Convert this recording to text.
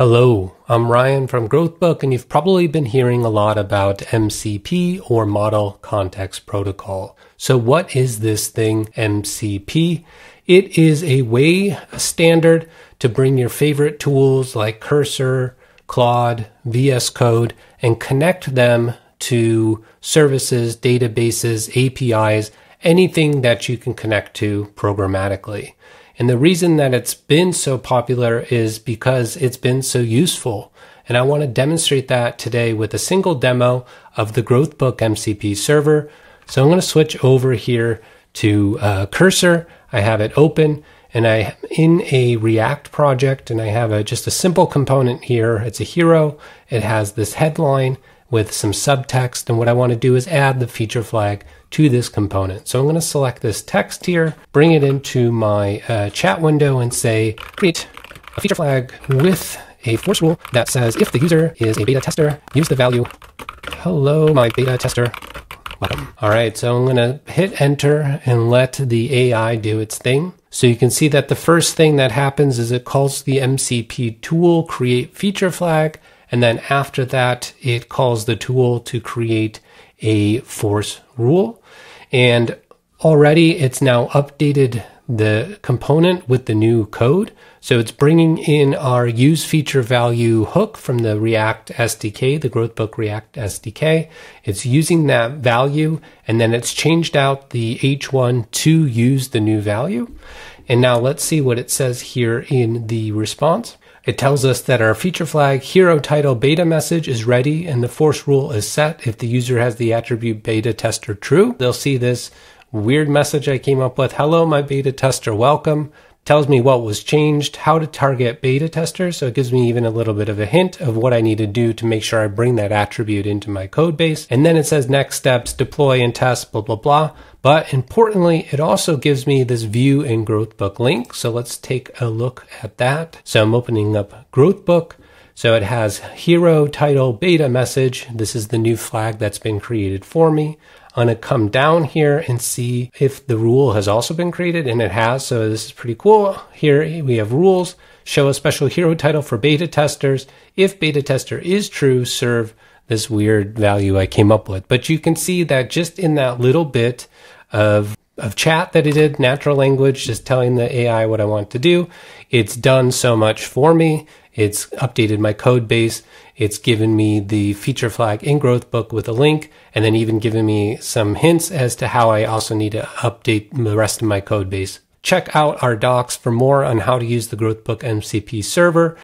Hello, I'm Ryan from GrowthBook, and you've probably been hearing a lot about MCP or Model Context Protocol. So, what is this thing, MCP? It is a way, a standard to bring your favorite tools like Cursor, Claude, VS Code, and connect them to services, databases, APIs, anything that you can connect to programmatically. And the reason that it's been so popular is because it's been so useful. And I want to demonstrate that today with a single demo of the GrowthBook MCP server. So I'm going to switch over here to uh, Cursor. I have it open and I am in a React project and I have a, just a simple component here. It's a hero. It has this headline with some subtext. And what I want to do is add the feature flag to this component. So I'm going to select this text here, bring it into my uh, chat window and say, create a feature flag with a force rule that says if the user is a beta tester, use the value, hello, my beta tester, welcome. All right, so I'm going to hit enter and let the AI do its thing. So you can see that the first thing that happens is it calls the MCP tool create feature flag. And then after that, it calls the tool to create a force rule. And already it's now updated the component with the new code. So it's bringing in our use feature value hook from the React SDK, the GrowthBook React SDK. It's using that value and then it's changed out the H1 to use the new value. And now let's see what it says here in the response. It tells us that our feature flag hero title beta message is ready and the force rule is set if the user has the attribute beta tester true. They'll see this weird message I came up with. Hello, my beta tester, welcome. Tells me what was changed, how to target beta testers. So it gives me even a little bit of a hint of what I need to do to make sure I bring that attribute into my code base. And then it says next steps, deploy and test, blah, blah, blah. But importantly, it also gives me this view in GrowthBook link. So let's take a look at that. So I'm opening up GrowthBook. So it has hero title beta message. This is the new flag that's been created for me. I'm going to come down here and see if the rule has also been created, and it has. So this is pretty cool. Here we have rules. Show a special hero title for beta testers. If beta tester is true, serve this weird value I came up with. But you can see that just in that little bit of of chat that it did, natural language, just telling the AI what I want to do. It's done so much for me. It's updated my code base. It's given me the feature flag in GrowthBook with a link, and then even given me some hints as to how I also need to update the rest of my code base. Check out our docs for more on how to use the GrowthBook MCP server